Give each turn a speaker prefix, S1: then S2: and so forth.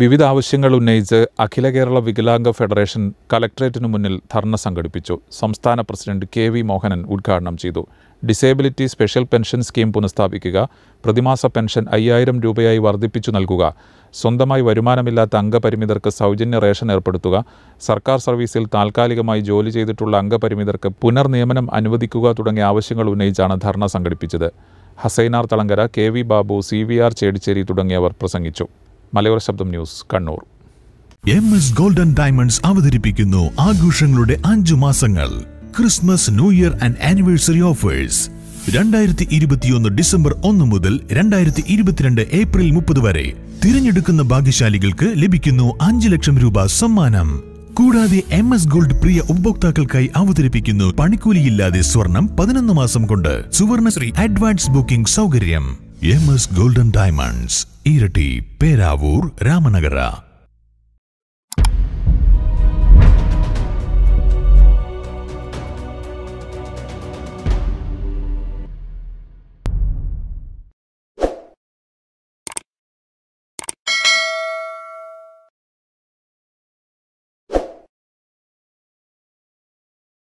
S1: വിവിധ ആവശ്യങ്ങൾ ഉന്നയിച്ച് അഖില കേരള വികലാംഗ ഫെഡറേഷൻ കലക്ട്രേറ്റിനു മുന്നിൽ ധർണ സംഘടിപ്പിച്ചു. സംസ്ഥാന പ്രസിഡന്റ് കെ വി മോഹനൻ ഉദ്ഘാടനം ചെയ്തു. ഡിസേബിലിറ്റി സ്പെഷ്യൽ പെൻഷൻ സ്കീം പുനഃസ്ഥാപിക്കുക പ്രതിമാസ പെൻഷൻ അയ്യായിരം രൂപയായി വർദ്ധിപ്പിച്ചു നൽകുക സ്വന്തമായി വരുമാനമില്ലാത്ത അംഗപരിമിതർക്ക് സൗജന്യ റേഷൻ ഏർപ്പെടുത്തുക സർക്കാർ സർവീസിൽ താൽക്കാലികമായി ജോലി ചെയ്തിട്ടുള്ള അംഗപരിമിതർക്ക് പുനർനിയമനം അനുവദിക്കുക തുടങ്ങിയ ആവശ്യങ്ങൾ ഉന്നയിച്ചാണ് ധർണ സംഘടിപ്പിച്ചത്. Hasainar Thalangara K V Babu C V R Chedicheri തുടങ്ങിയവർ പ്രസംഗിച്ചു. Malayora Shabdam news Kannur.
S2: M S golden diamonds അവതരിപ്പിക്കുന്നു ആഘോഷങ്ങളുടെ അഞ്ചു മാസങ്ങൾ. Christmas new year and anniversary offers രണ്ടായിരത്തി ഇരുപത്തിയൊന്ന് ഡിസംബർ ഒന്ന് മുതൽ രണ്ടായിരത്തി ഇരുപത്തിരണ്ട് ഏപ്രിൽ മുപ്പത് വരെ തിരഞ്ഞെടുക്കുന്ന ഭാഗ്യശാലികൾക്ക് ലഭിക്കുന്നു അഞ്ചു ലക്ഷം രൂപ സമ്മാനം. കൂടാതെ എം എസ് ഗോൾഡ് പ്രിയ ഉപഭോക്താക്കൾക്കായി അവതരിപ്പിക്കുന്നു പണിക്കൂലിയില്ലാതെ സ്വർണം പതിനൊന്ന് മാസം കൊണ്ട്. സുവർണശ്രീ അഡ്വാൻസ് ബുക്കിംഗ് സൗകര്യം. M S golden diamonds Iritty Peravoor Ramanagara.